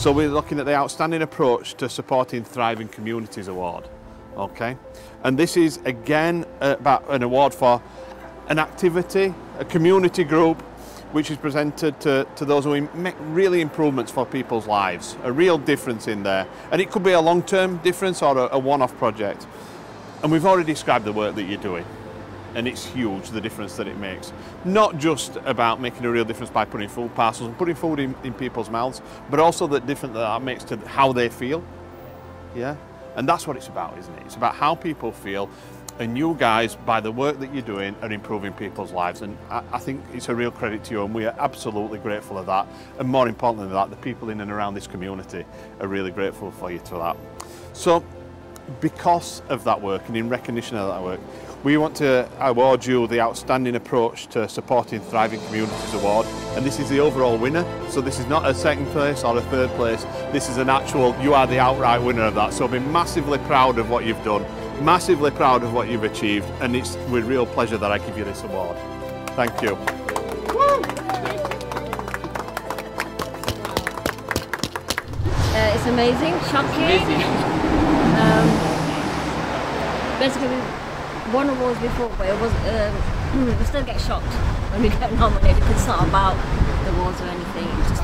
So we're looking at the Outstanding Approach to Supporting Thriving Communities Award. Okay, and this is again about an award for an activity, a community group, which is presented to, to those who make really improvements for people's lives, a real difference in there. And it could be a long-term difference or a, a one-off project. And we've already described the work that you're doing and it's huge the difference that it makes. Not just about making a real difference by putting food parcels and putting food in, in people's mouths, but also the difference that that makes to how they feel. Yeah? And that's what it's about, isn't it? It's about how people feel. And you guys, by the work that you're doing, are improving people's lives. And I, I think it's a real credit to you, and we are absolutely grateful of that. And more importantly than that, the people in and around this community are really grateful for you for that. So, because of that work and in recognition of that work, we want to award you the Outstanding Approach to Supporting Thriving Communities Award. And this is the overall winner. So this is not a second place or a third place. This is an actual you are the outright winner of that. So be massively proud of what you've done massively proud of what you've achieved and it's with real pleasure that I give you this award. Thank you. Uh, it's amazing shocking. Amazing. Um, basically we won awards before, but it was um, we still get shocked when we get nominated it's not about the awards or anything.